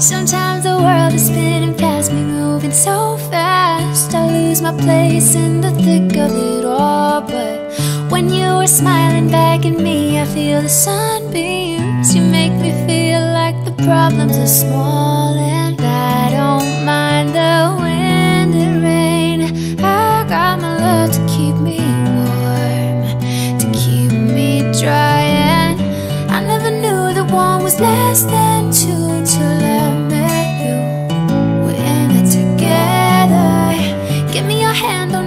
Sometimes the world is spinning past me, moving so fast. I lose my place in the thick of it all. But when you are smiling back at me, I feel the sunbeams. You make me feel like the problems are small, and I don't mind the wind and rain. I got my love to keep me warm, to keep me dry. And I never knew that one was less than two till I. handle